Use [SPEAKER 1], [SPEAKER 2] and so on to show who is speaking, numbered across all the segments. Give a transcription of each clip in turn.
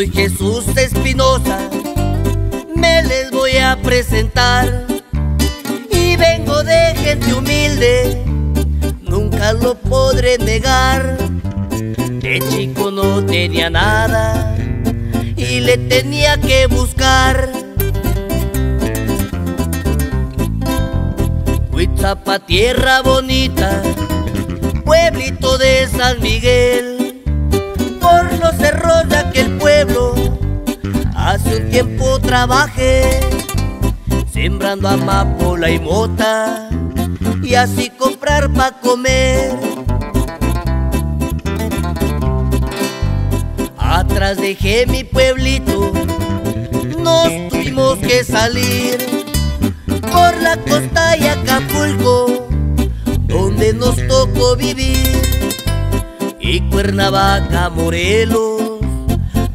[SPEAKER 1] Soy Jesús Espinosa, me les voy a presentar. Y vengo de gente humilde, nunca lo podré negar. De chico no tenía nada y le tenía que buscar. Huitzapa, tierra bonita, pueblito de San Miguel, por los cerros de aquel trabajé, sembrando amapola y mota, y así comprar pa' comer. Atrás dejé mi pueblito, nos tuvimos que salir por la costa y Acapulco, donde nos tocó vivir. Y Cuernavaca, Morelos,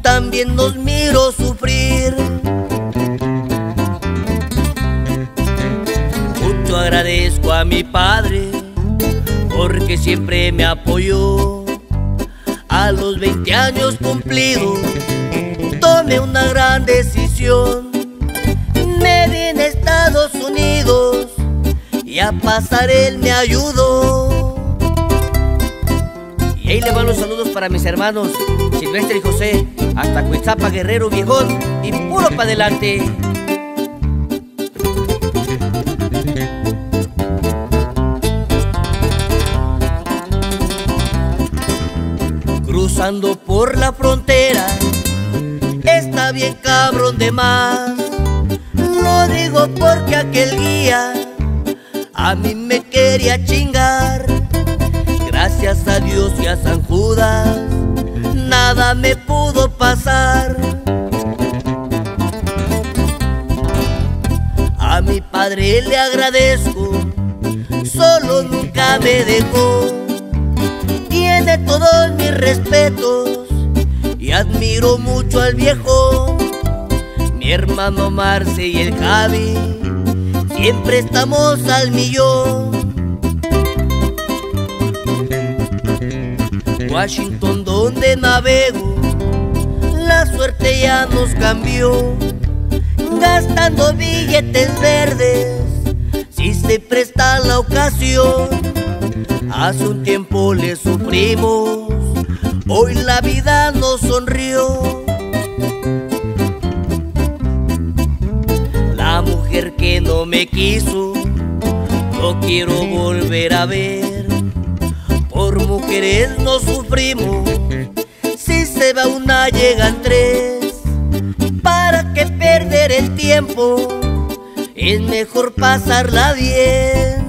[SPEAKER 1] también nos miro sufrir. Agradezco a mi padre, porque siempre me apoyó. A los 20 años cumplidos, tomé una gran decisión. Me vine a Estados Unidos y a pasar él me ayudó. Y ahí le van los saludos para mis hermanos Silvestre y José, hasta Cuitzapa, Guerrero, Viejón y puro para adelante. Cruzando por la frontera, está bien cabrón de más. Lo digo porque aquel guía a mí me quería chingar. Gracias a Dios y a San Judas, nada me pudo pasar. A mi padre le agradezco, solo nunca me dejó. Todos mis respetos y admiro mucho al viejo. Mi hermano Marce y el Javi, siempre estamos al millón. Washington donde navego, la suerte ya nos cambió, gastando billetes verdes, si se presta la ocasión. Hace un tiempo le sufrimos, hoy la vida nos sonrió. La mujer que no me quiso, no quiero volver a ver. Por mujeres no sufrimos, si se va una llegan tres. ¿Para qué perder el tiempo? Es mejor pasarla bien.